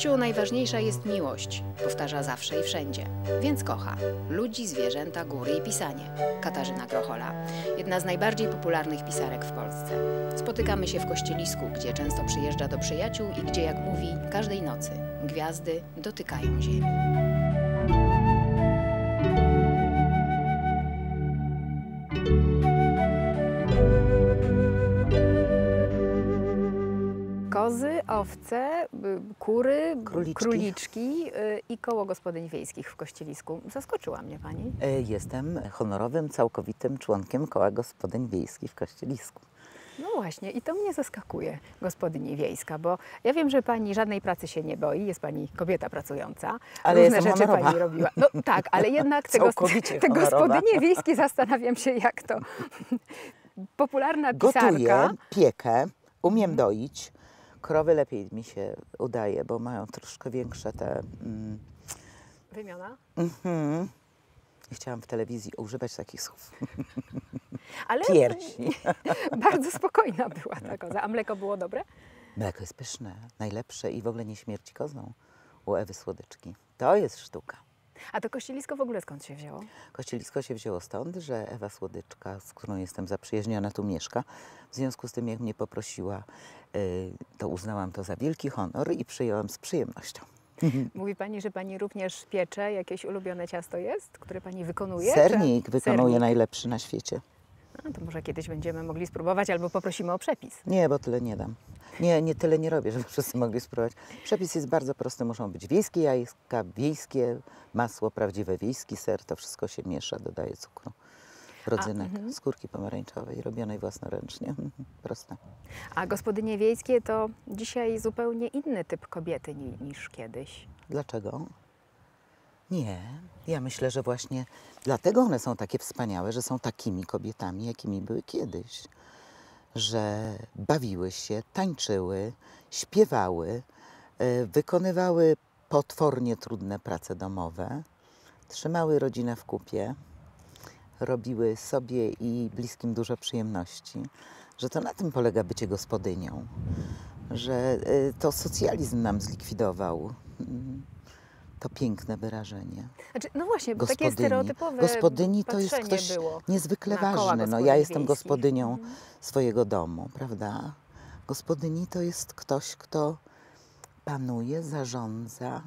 życiu najważniejsza jest miłość, powtarza zawsze i wszędzie. Więc kocha ludzi, zwierzęta, góry i pisanie. Katarzyna Grochola, jedna z najbardziej popularnych pisarek w Polsce. Spotykamy się w kościelisku, gdzie często przyjeżdża do przyjaciół i gdzie, jak mówi, każdej nocy gwiazdy dotykają ziemi. Owce, y, kury, Króliczki. króliczki y, i koło gospodyń wiejskich w Kościelisku. Zaskoczyła mnie Pani. E, Jestem honorowym, całkowitym członkiem koła gospodyń wiejskich w Kościelisku. No właśnie, i to mnie zaskakuje, gospodyni wiejska, bo ja wiem, że Pani żadnej pracy się nie boi, jest Pani kobieta pracująca, Ale różne rzeczy honorowa. Pani robiła. No tak, ale jednak te, te gospodynie wiejskie zastanawiam się, jak to. Popularna pisarka. Gotuję, piekę, umiem doić. Krowy lepiej mi się udaje, bo mają troszkę większe te... Mm, Wymiana. mhm. Nie chciałam w telewizji używać takich słów. Ale Piersi. bardzo spokojna była ta koza. A mleko było dobre? Mleko jest pyszne, najlepsze i w ogóle nie śmierci kozną u Ewy Słodyczki. To jest sztuka. A to kościelisko w ogóle skąd się wzięło? Kościelisko się wzięło stąd, że Ewa Słodyczka, z którą jestem zaprzyjaźniona, tu mieszka. W związku z tym, jak mnie poprosiła, y, to uznałam to za wielki honor i przyjęłam z przyjemnością. Mówi Pani, że Pani również piecze. Jakieś ulubione ciasto jest, które Pani wykonuje? Sernik Czy- wykonuje Sernik. najlepszy na świecie. A, to może kiedyś będziemy mogli spróbować albo poprosimy o przepis. Nie, bo tyle nie dam. Nie, nie tyle nie robię, żeby wszyscy mogli spróbować. Przepis jest bardzo prosty. Muszą być wiejskie jajka, wiejskie masło, prawdziwe wiejski ser. To wszystko się miesza, dodaje cukru. Rodzynek, skórki pomarańczowej, robionej własnoręcznie. Proste. A gospodynie wiejskie to dzisiaj zupełnie inny typ kobiety ni, niż kiedyś. Dlaczego? Nie. Ja myślę, że właśnie dlatego one są takie wspaniałe, że są takimi kobietami, jakimi były kiedyś. Że bawiły się, tańczyły, śpiewały, e, wykonywały potwornie trudne prace domowe, trzymały rodzinę w kupie, robiły sobie i bliskim dużo przyjemności. Że to na tym polega bycie gospodynią. Że e, to socjalizm nam zlikwidował. To piękne wyrażenie. Znaczy, no właśnie, bo takie Gospodyni. stereotypowe Gospodyni to jest ktoś niezwykle ważny. No, ja jestem gospodynią Mhm. swojego domu, prawda? Gospodyni to jest ktoś, kto panuje, zarządza,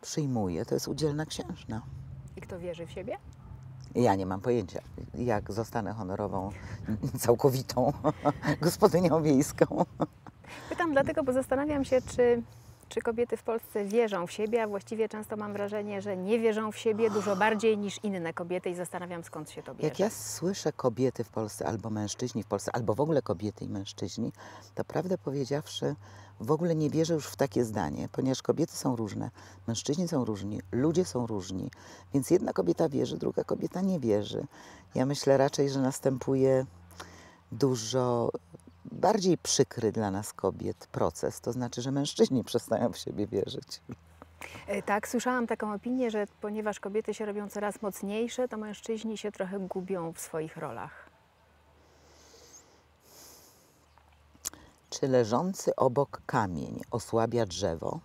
przyjmuje. To jest udzielna księżna. I kto wierzy w siebie? Ja nie mam pojęcia, jak zostanę honorową, całkowitą gospodynią wiejską. Pytam dlatego, bo zastanawiam się, czy, czy kobiety w Polsce wierzą w siebie, a właściwie często mam wrażenie, że nie wierzą w siebie dużo bardziej niż inne kobiety i zastanawiam, skąd się to bierze. Jak ja słyszę kobiety w Polsce, albo mężczyźni w Polsce, albo w ogóle kobiety i mężczyźni, to prawdę powiedziawszy, w ogóle nie wierzę już w takie zdanie, ponieważ kobiety są różne, mężczyźni są różni, ludzie są różni, więc jedna kobieta wierzy, druga kobieta nie wierzy. Ja myślę raczej, że następuje dużo bardziej przykry dla nas kobiet proces, to znaczy, że mężczyźni przestają w siebie wierzyć. E, Tak, słyszałam taką opinię, że ponieważ kobiety się robią coraz mocniejsze, to mężczyźni się trochę gubią w swoich rolach. Czy leżący obok kamień osłabia drzewo?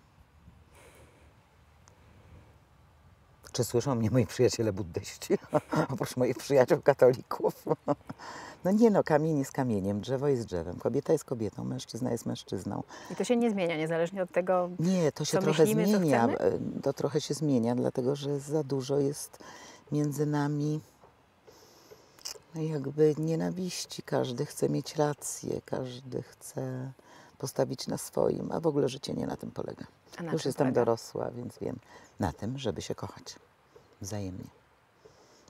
Czy słyszą mnie moi przyjaciele buddyści? Oprócz moich przyjaciół katolików. No nie no, kamień jest kamieniem, drzewo jest drzewem, kobieta jest kobietą, mężczyzna jest mężczyzną. I to się nie zmienia, niezależnie od tego, Nie, to się Co trochę myślimy, zmienia. e, To trochę się zmienia, dlatego że za dużo jest między nami jakby nienawiści. Każdy chce mieć rację, każdy chce postawić na swoim, a w ogóle życie nie na tym polega. Na Już jestem polega? dorosła, więc wiem. Na tym, żeby się kochać wzajemnie.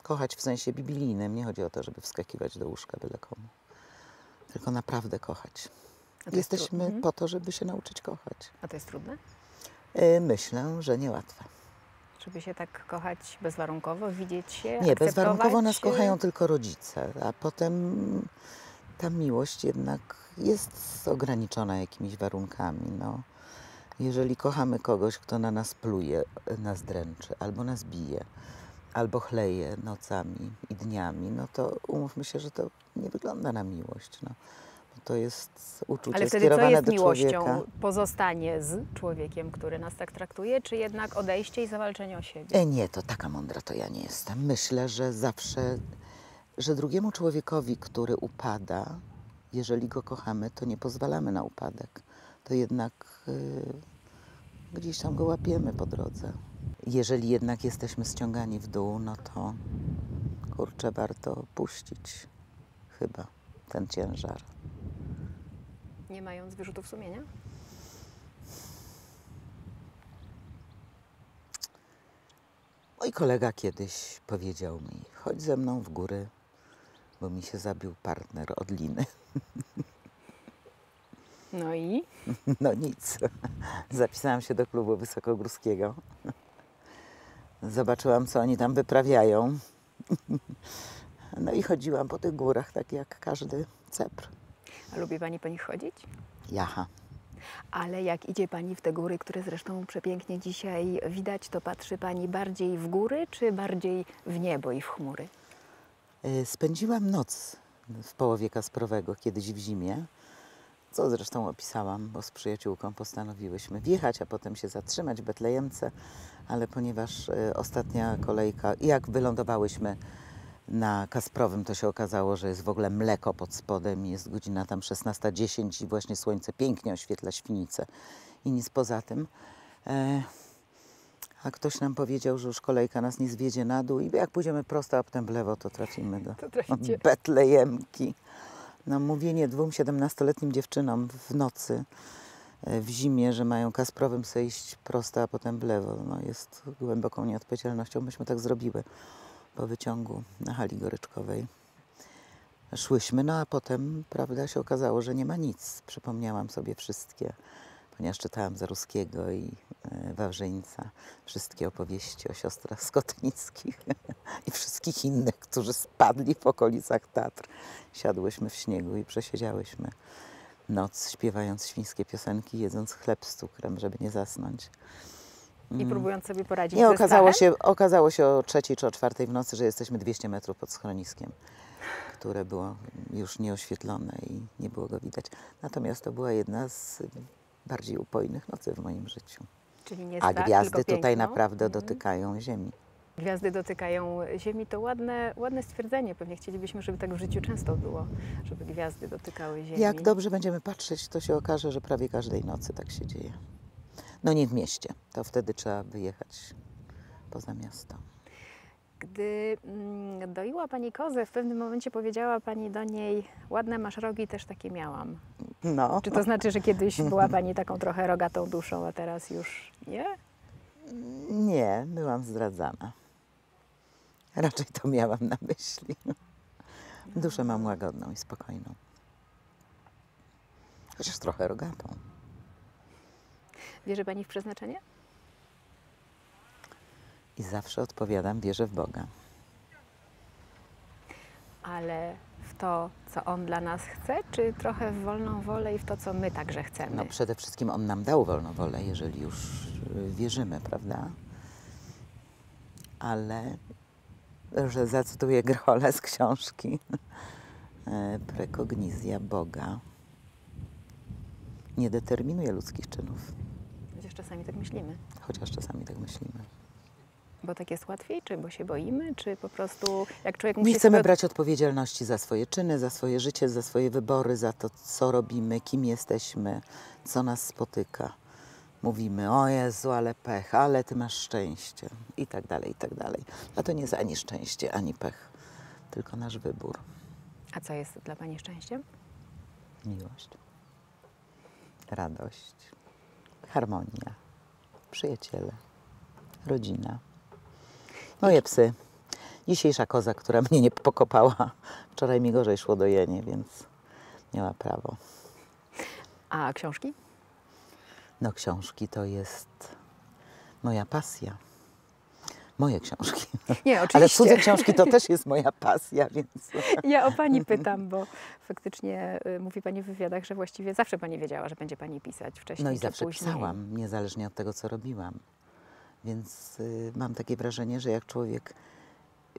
Kochać w sensie biblijnym. Nie chodzi o to, żeby wskakiwać do łóżka byle komu. Tylko naprawdę kochać. Jesteśmy tru- mhm. po to, żeby się nauczyć kochać. a to jest trudne, E, Myślę, że niełatwe. żeby się tak kochać bezwarunkowo, widzieć się, Nie, bezwarunkowo nas kochają tylko rodzice, a potem ta miłość jednak jest ograniczona jakimiś warunkami. No. Jeżeli kochamy kogoś, kto na nas pluje, nas dręczy, albo nas bije, albo chleje nocami i dniami, no to umówmy się, że to nie wygląda na miłość. No. To jest uczucie Ale wtedy co jest miłością? człowieka. Pozostanie z człowiekiem, który nas tak traktuje, czy jednak odejście i zawalczenie o siebie? E, nie, to taka mądra to ja nie jestem. Myślę, że zawsze, że drugiemu człowiekowi, który upada, jeżeli go kochamy, to nie pozwalamy na upadek. To jednak y, gdzieś tam go łapiemy po drodze. Jeżeli jednak jesteśmy ściągani w dół, no to kurczę, warto puścić chyba ten ciężar. Nie mając wyrzutów sumienia? Mój kolega kiedyś powiedział mi, chodź ze mną w góry, bo mi się zabił partner od liny. No i? No nic. Zapisałam się do klubu wysokogórskiego. Zobaczyłam, co oni tam wyprawiają. No i chodziłam po tych górach, tak jak każdy cepr. A lubi Pani po nich chodzić? Jaha. Ale jak idzie Pani w te góry, które zresztą przepięknie dzisiaj widać, to patrzy Pani bardziej w góry, czy bardziej w niebo i w chmury? Y, Spędziłam noc w połowie Kasprowego, kiedyś w zimie, co zresztą opisałam, bo z przyjaciółką postanowiłyśmy wjechać, a potem się zatrzymać w Betlejemce, ale ponieważ y, ostatnia kolejka, i jak wylądowałyśmy na Kasprowym, to się okazało, że jest w ogóle mleko pod spodem i jest godzina tam 16.10 i właśnie słońce pięknie oświetla świnicę i nic poza tym. E, a ktoś nam powiedział, że już kolejka nas nie zwiedzie na dół i jak pójdziemy prosto, a potem w lewo, to trafimy do To. Betlejemki. No mówienie dwóm 17-letnim dziewczynom w nocy, e, w zimie, że mają Kasprowym sobie iść prosto, a potem w lewo, no jest głęboką nieodpowiedzialnością. Myśmy tak zrobiły po wyciągu na hali goryczkowej. Szłyśmy, no a potem, prawda, się okazało, że nie ma nic. Przypomniałam sobie wszystkie, ponieważ czytałam Zaruskiego i e, Wawrzyńca, wszystkie opowieści o siostrach skotnickich i wszystkich innych, którzy spadli w okolicach Tatr. Siadłyśmy w śniegu i przesiedziałyśmy noc, śpiewając świńskie piosenki, jedząc chleb z cukrem, żeby nie zasnąć. I próbując sobie poradzić Nie, ze okazało się, okazało się o trzeciej czy o czwartej w nocy, że jesteśmy 200 metrów pod schroniskiem, które było już nieoświetlone i nie było go widać. Natomiast to była jedna z bardziej upojnych nocy w moim życiu. Czyli nie A gwiazdy tutaj piękno. naprawdę Mhm. dotykają ziemi. Gwiazdy dotykają ziemi, to ładne, ładne stwierdzenie. Pewnie chcielibyśmy, żeby tak w życiu często było, żeby gwiazdy dotykały ziemi. Jak dobrze będziemy patrzeć, to się okaże, że prawie każdej nocy tak się dzieje. No nie w mieście, to wtedy trzeba wyjechać poza miasto. Gdy mm, doiła Pani kozę, w pewnym momencie powiedziała Pani do niej, ładne masz rogi, też takie miałam. No, Czy to znaczy, że kiedyś była Pani taką trochę rogatą duszą, a teraz już nie? nie, byłam zdradzana. Raczej to miałam na myśli. Duszę mam łagodną i spokojną. Chociaż trochę rogatą. Wierzy Pani w przeznaczenie? I zawsze odpowiadam, wierzę w Boga. Ale w to, co On dla nas chce, czy trochę w wolną wolę i w to, co my także chcemy? No przede wszystkim On nam dał wolną wolę, jeżeli już y, wierzymy, prawda? Ale, że zacytuję Grole z książki, e, prekognizja Boga nie determinuje ludzkich czynów, Chociaż czasami tak myślimy. chociaż czasami tak myślimy. Bo tak jest łatwiej, czy bo się boimy, czy po prostu jak człowiek Nie musi chcemy sobie... brać odpowiedzialności za swoje czyny, za swoje życie, za swoje wybory, za to, co robimy, kim jesteśmy, co nas spotyka. Mówimy, o Jezu, ale pech, ale ty masz szczęście i tak dalej, i tak dalej. A to nie jest ani szczęście, ani pech, tylko nasz wybór, A co jest dla Pani szczęściem? miłość, radość, harmonia, przyjaciele, rodzina, moje psy. Dzisiejsza koza, która mnie nie pokopała, wczoraj mi gorzej szło dojenie, więc miała prawo. A książki? No książki to jest moja pasja. Moje książki. Nie, Ale oczywiście. cudze książki to też jest moja pasja, więc Ja o Pani pytam, bo faktycznie y, mówi Pani w wywiadach, że właściwie zawsze Pani wiedziała, że będzie Pani pisać wcześniej no i zawsze później. pisałam, niezależnie od tego, co robiłam. Więc y, mam takie wrażenie, że jak człowiek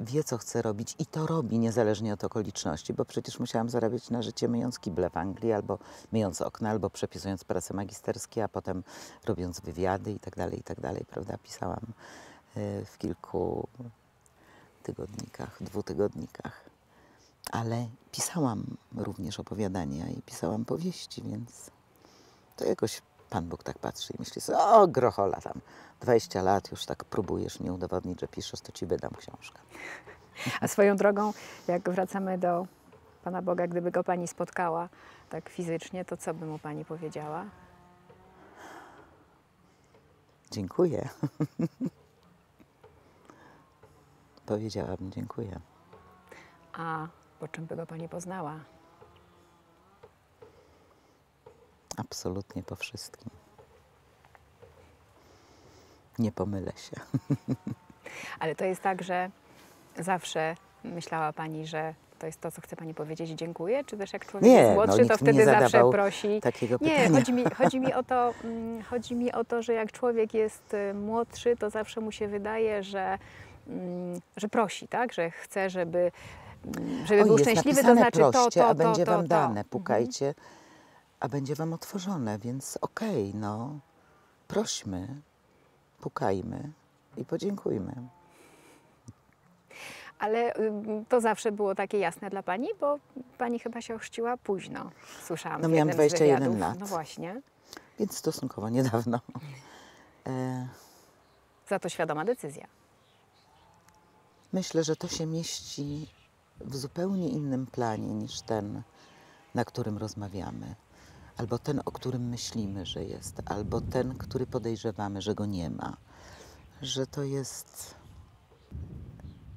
wie, co chce robić i to robi niezależnie od okoliczności, bo przecież musiałam zarabiać na życie myjąc kible w Anglii, albo myjąc okna, albo przepisując prace magisterskie, a potem robiąc wywiady i tak dalej, i tak prawda? Pisałam y, w kilku tygodnikach, dwutygodnikach. Ale pisałam również opowiadania i pisałam powieści, więc to jakoś Pan Bóg tak patrzy i myśli sobie, o grochola tam, 20 lat już tak próbujesz mi udowodnić, że piszesz, to ci wydam książkę. A swoją drogą, jak wracamy do Pana Boga, gdyby go Pani spotkała tak fizycznie, to co by mu Pani powiedziała? Dziękuję. Powiedziałabym dziękuję. A po czym by go Pani poznała? Absolutnie po wszystkim. Nie pomylę się. Ale to jest tak, że zawsze myślała Pani, że to jest to, co chce Pani powiedzieć, dziękuję? Czy też jak człowiek Nie, jest no, młodszy, nikt to wtedy zawsze prosi? Takiego Nie, pytania. chodzi mi, chodzi, mi o to, mm, chodzi mi o to, że jak człowiek jest y, młodszy, to zawsze mu się wydaje, że, mm, że prosi, tak? Że chce, żeby, mm, żeby Oj, był szczęśliwy, to znaczy to, proście, to, a to, będzie to, wam to. dane, Mhm. A będzie wam otworzone, więc okej, no, prośmy, pukajmy i podziękujmy. Ale to zawsze było takie jasne dla Pani, bo Pani chyba się ochrzciła późno, słyszałam No, miałam jednym z 21 wywiadów. lat. No właśnie, Więc stosunkowo niedawno. E, za to świadoma decyzja. Myślę, że to się mieści w zupełnie innym planie niż ten, na którym rozmawiamy. Albo ten, o którym myślimy, że jest, albo ten, który podejrzewamy, że go nie ma. Że to jest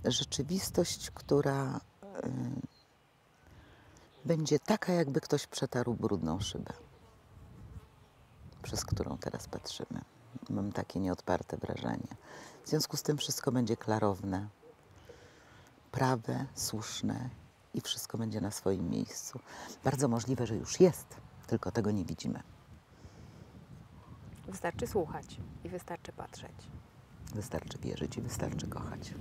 rzeczywistość, która y, będzie taka, jakby ktoś przetarł brudną szybę, przez którą teraz patrzymy. Mam takie nieodparte wrażenie. W związku z tym wszystko będzie klarowne, prawe, słuszne i wszystko będzie na swoim miejscu. Bardzo możliwe, że już jest, tylko tego nie widzimy. Wystarczy słuchać i wystarczy patrzeć. Wystarczy wierzyć i wystarczy kochać.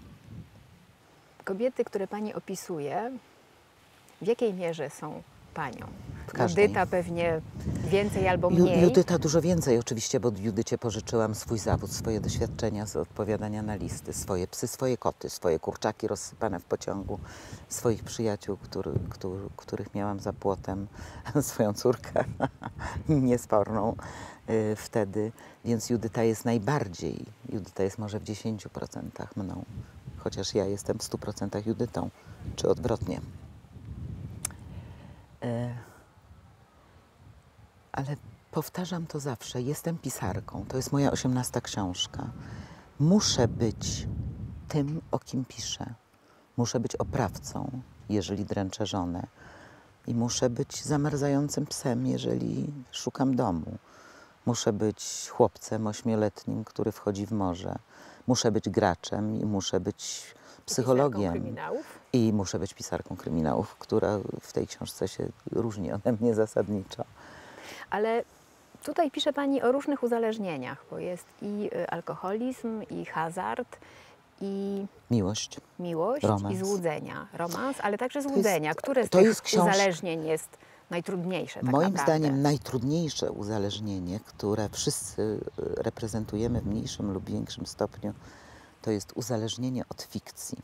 Kobiety, które Pani opisuje, w jakiej mierze są Panią? Każdej. Judyta pewnie więcej albo Ju, mniej. Judyta dużo więcej oczywiście, bo Judycie pożyczyłam swój zawód, swoje doświadczenia z odpowiadania na listy, swoje psy, swoje koty, swoje kurczaki rozsypane w pociągu, swoich przyjaciół, który, który, których miałam za płotem, swoją córkę niesporną y, wtedy, więc Judyta jest najbardziej, Judyta jest może w 10% mną, chociaż ja jestem w 100% Judytą, czy odwrotnie. E, ale powtarzam to zawsze. Jestem pisarką. To jest moja osiemnasta książka. Muszę być tym, o kim piszę. Muszę być oprawcą, jeżeli dręczę żonę. I muszę być zamarzającym psem, jeżeli szukam domu. Muszę być chłopcem ośmioletnim, który wchodzi w morze. Muszę być graczem i muszę być psychologiem. I muszę być pisarką kryminałów, która w tej książce się różni ode mnie zasadniczo. Ale tutaj pisze Pani o różnych uzależnieniach, bo jest i y, alkoholizm, i hazard, i Miłość. miłość, Romans. i złudzenia. Romans, ale także jest- złudzenia. Które z to tych jest książ- uzależnień jest najtrudniejsze tak Moim naprawdę? zdaniem najtrudniejsze uzależnienie, które wszyscy y, reprezentujemy w mniejszym lub większym stopniu, to jest uzależnienie od fikcji.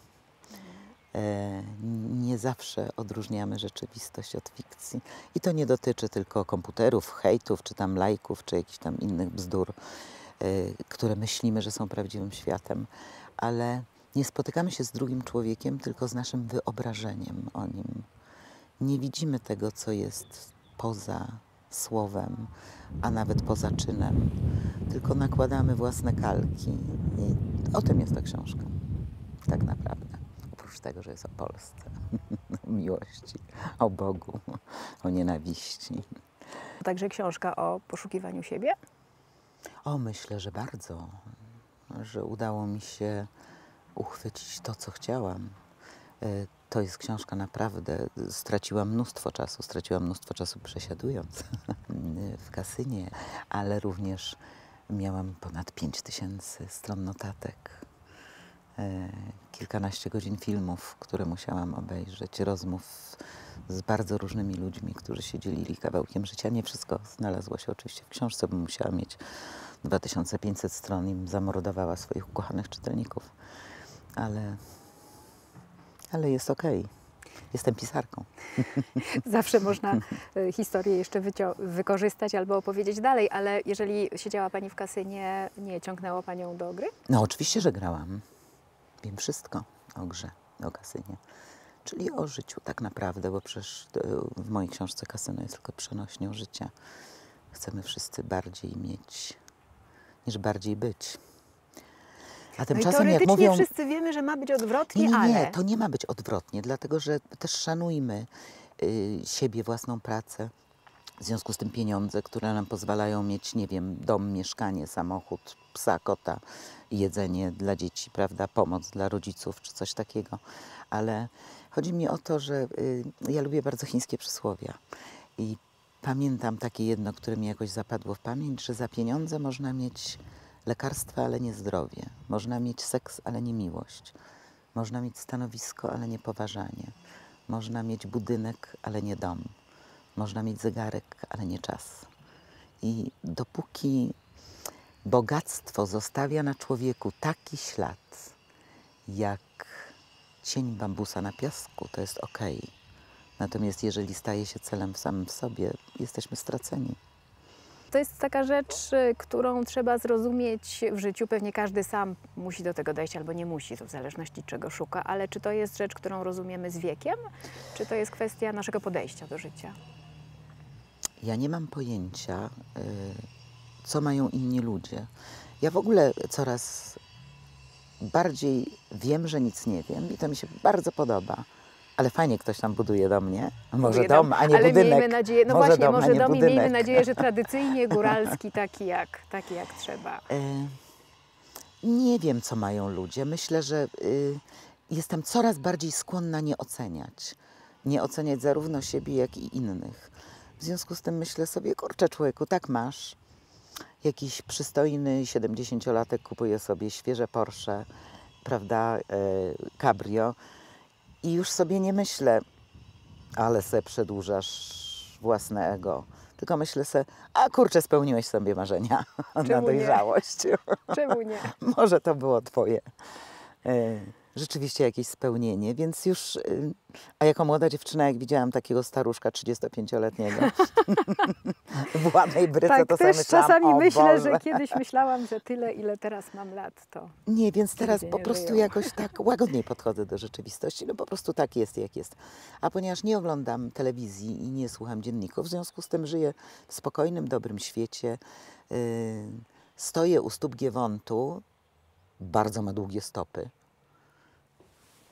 E, nie zawsze odróżniamy rzeczywistość od fikcji. I to nie dotyczy tylko komputerów, hejtów, czy tam lajków, czy jakichś tam innych bzdur, e, które myślimy, że są prawdziwym światem, ale nie spotykamy się z drugim człowiekiem, tylko z naszym wyobrażeniem o nim. Nie widzimy tego, co jest poza słowem, a nawet poza czynem, tylko nakładamy własne kalki. I o tym jest ta książka, tak naprawdę. Oprócz tego, że jest o Polsce, o miłości, o Bogu, o nienawiści. Także książka o poszukiwaniu siebie? O, myślę, że bardzo, że udało mi się uchwycić to, co chciałam. E, To jest książka naprawdę. Straciłam mnóstwo czasu, straciłam mnóstwo czasu przesiadując w kasynie, ale również miałam ponad 5 tysięcy stron notatek. E, kilkanaście godzin filmów, które musiałam obejrzeć, rozmów z bardzo różnymi ludźmi, którzy się dzielili kawałkiem życia. Nie wszystko znalazło się oczywiście w książce, bo musiała mieć 2500 stron i zamordowała swoich ukochanych czytelników. Ale, ale jest okej. Jestem pisarką. Zawsze można y, historię jeszcze wykorzystać albo opowiedzieć dalej, ale jeżeli siedziała Pani w kasynie, nie ciągnęło Panią do gry? No oczywiście, że grałam. Wiem wszystko o grze, o kasynie. Czyli o życiu tak naprawdę, bo przecież e, w mojej książce kasyno jest tylko przenośnią życia. Chcemy wszyscy bardziej mieć, niż bardziej być. A No tymczasem jak teoretycznie mówią... wszyscy wiemy, że ma być odwrotnie, Nie, nie, ale... nie, to nie ma być odwrotnie, dlatego że też szanujmy y, siebie, własną pracę. W związku z tym pieniądze, które nam pozwalają mieć, nie wiem, dom, mieszkanie, samochód, psa, kota, jedzenie dla dzieci, prawda, pomoc dla rodziców czy coś takiego. Ale chodzi mi o to, że y, ja lubię bardzo chińskie przysłowia i pamiętam takie jedno, które mi jakoś zapadło w pamięć, że za pieniądze można mieć lekarstwa, ale nie zdrowie. Można mieć seks, ale nie miłość. Można mieć stanowisko, ale nie poważanie. Można mieć budynek, ale nie dom. Można mieć zegarek, ale nie czas. I dopóki bogactwo zostawia na człowieku taki ślad, jak cień bambusa na piasku, to jest ok. Natomiast jeżeli staje się celem samym w sobie, jesteśmy straceni. To jest taka rzecz, y, którą trzeba zrozumieć w życiu. Pewnie każdy sam musi do tego dojść albo nie musi, to w zależności czego szuka, ale czy to jest rzecz, którą rozumiemy z wiekiem, czy to jest kwestia naszego podejścia do życia? Ja nie mam pojęcia, y, co mają inni ludzie. Ja w ogóle coraz bardziej wiem, że nic nie wiem i to mi się bardzo podoba. Ale fajnie ktoś tam buduje do mnie. Może Buduje dom, a nie ale budynek. miejmy nadzieję, no może właśnie, dom, może dom i miejmy nadzieję, że tradycyjnie góralski taki jak, taki jak trzeba. E, Nie wiem, co mają ludzie. Myślę, że y, jestem coraz bardziej skłonna nie oceniać. Nie oceniać zarówno siebie, jak i innych. W związku z tym myślę sobie, kurczę człowieku, tak masz. Jakiś przystojny 70-latek kupuje sobie świeże Porsche, prawda, e, cabrio i już sobie nie myślę, ale se przedłużasz własne ego. Tylko myślę sobie, a kurczę, spełniłeś sobie marzenia na Czemu nie? dojrzałość. Czemu nie? Może to było twoje. Rzeczywiście jakieś spełnienie, więc już. e, A jako młoda dziewczyna, jak widziałam takiego staruszka 35-letniego w ładnej bryce, Tak, to też myślałam, czasami o myślę, Boże. że kiedyś myślałam, że tyle, ile teraz mam lat, to Nie, więc teraz po prostu żyją. jakoś tak łagodniej podchodzę do rzeczywistości, no po prostu tak jest, jak jest. A ponieważ nie oglądam telewizji i nie słucham dzienników, w związku z tym żyję w spokojnym, dobrym świecie. Yy, stoję u stóp Giewontu, bardzo ma długie stopy.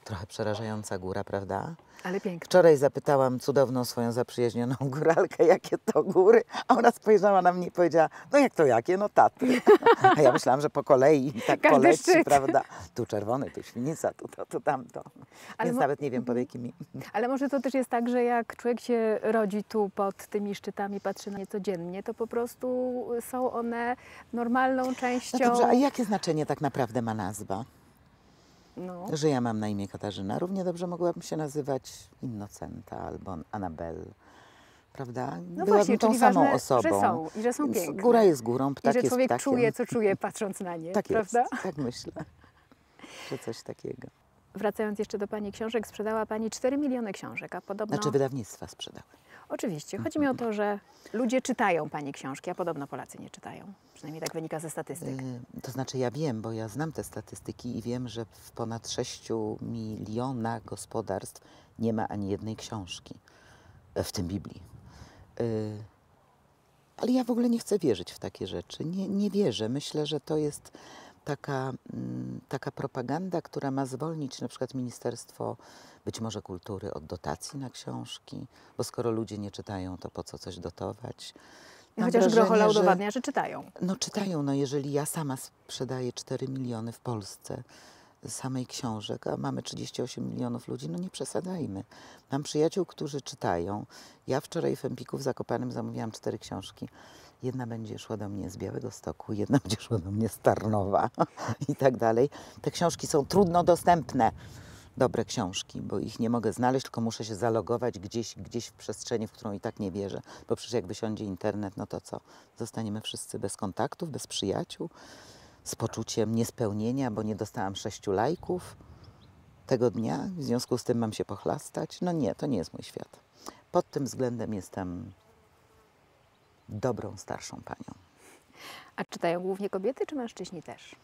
Trochę przerażająca góra, prawda? ale piękne. Wczoraj zapytałam cudowną swoją zaprzyjaźnioną góralkę, jakie to góry, a ona spojrzała na mnie i powiedziała, no jak to jakie, no Tatry. A ja myślałam, że po kolei tak Każdy poleci, szczyt. prawda? Tu czerwony, tu świnica, tu to, tu tamto. Ale Więc nawet nie wiem pod jakimi. Ale może to też jest tak, że jak człowiek się rodzi tu pod tymi szczytami, patrzy na nie codziennie, to po prostu są one normalną częścią. No dobrze, a jakie znaczenie tak naprawdę ma nazwa? No. Że ja mam na imię Katarzyna. Równie dobrze mogłabym się nazywać Innocenta albo Anabel. Prawda? No Byłabym właśnie, tą samą ważne, osobą. że są i że są piękne. Góra jest górą, I ptak że jest człowiek ptakiem. czuje, co czuje, patrząc na nie, Tak prawda? jest, tak myślę, że coś takiego. Wracając jeszcze do Pani książek, sprzedała Pani 4 miliony książek, a podobno... Znaczy wydawnictwa sprzedały. Oczywiście. Chodzi mi o to, że ludzie czytają Pani książki, a podobno Polacy nie czytają. Przynajmniej tak wynika ze statystyk. Y, To znaczy ja wiem, bo ja znam te statystyki i wiem, że w ponad 6 milionach gospodarstw nie ma ani jednej książki, e, w tym Biblii. Y, Ale ja w ogóle nie chcę wierzyć w takie rzeczy. Nie, nie wierzę. Myślę, że to jest taka, mm, taka propaganda, która ma zwolnić na przykład Ministerstwo być może Kultury od dotacji na książki, bo skoro ludzie nie czytają, to po co coś dotować? Mam Chociaż wrażenie, Grochola że- udowadnia, że czytają. no czytają, no jeżeli ja sama sprzedaję 4 miliony w Polsce samej książek, a mamy 38 milionów ludzi, no nie przesadzajmy. Mam przyjaciół, którzy czytają. Ja wczoraj w Empiku w Zakopanem zamówiłam cztery książki. Jedna będzie szła do mnie z Białego Stoku, jedna będzie szła do mnie z Tarnowa i tak dalej. Te książki są trudno dostępne. Dobre książki, bo ich nie mogę znaleźć, tylko muszę się zalogować gdzieś, gdzieś w przestrzeni, w którą i tak nie wierzę. Bo przecież jak wysiądzie internet, no to co? Zostaniemy wszyscy bez kontaktów, bez przyjaciół, z poczuciem niespełnienia, bo nie dostałam sześciu lajków tego dnia, w związku z tym mam się pochlastać. No nie, to nie jest mój świat. Pod tym względem jestem dobrą, starszą panią. A czytają głównie kobiety, czy mężczyźni też?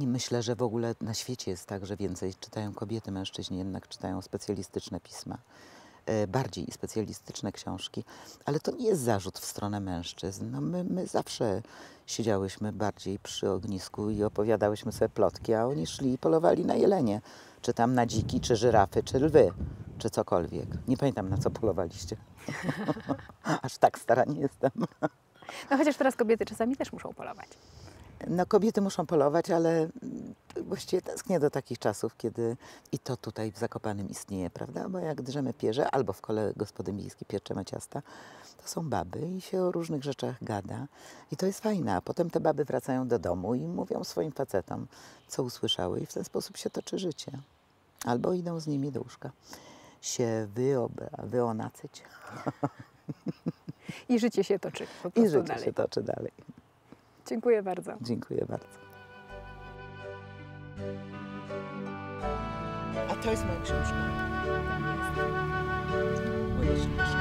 I myślę, że w ogóle na świecie jest tak, że więcej czytają kobiety, mężczyźni jednak czytają specjalistyczne pisma, bardziej specjalistyczne książki, ale to nie jest zarzut w stronę mężczyzn. No my, my zawsze siedziałyśmy bardziej przy ognisku i opowiadałyśmy sobie plotki, a oni szli i polowali na jelenie, czy tam na dziki, czy żyrafy, czy lwy, czy cokolwiek. Nie pamiętam na co polowaliście. Aż tak stara nie jestem. No chociaż teraz kobiety czasami też muszą polować. No kobiety muszą polować, ale mm, właściwie tęsknię do takich czasów, kiedy i to tutaj w Zakopanym istnieje, prawda? Bo jak drzemy pierze albo w kole gospody miejskiej pieczemy ciasta, to są baby i się o różnych rzeczach gada. I to jest fajne. A potem te baby wracają do domu i mówią swoim facetom, co usłyszały i w ten sposób się toczy życie. Albo idą z nimi do łóżka. Się wyonacyć I życie się toczy po i życie dalej. się toczy dalej. Dziękuję bardzo. Dziękuję bardzo. A to jest moja książka. Moje śliczne.